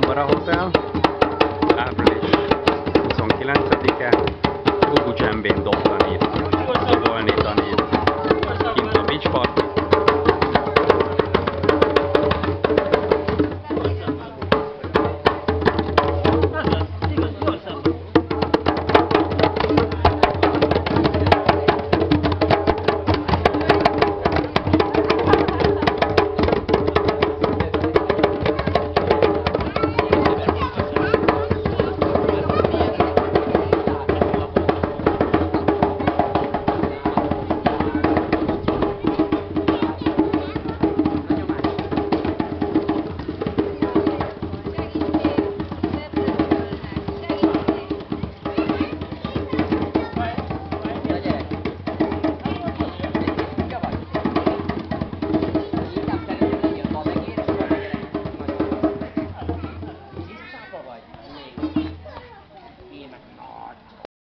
Bambara Hotel, április 29-e, Gugu Dzsembén dobtanít,